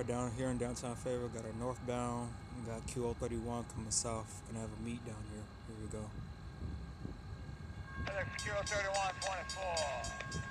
car down here in downtown Fayetteville. Got our northbound. We got Q031 coming south. Gonna have a meet down here. Here we go. Q031 24.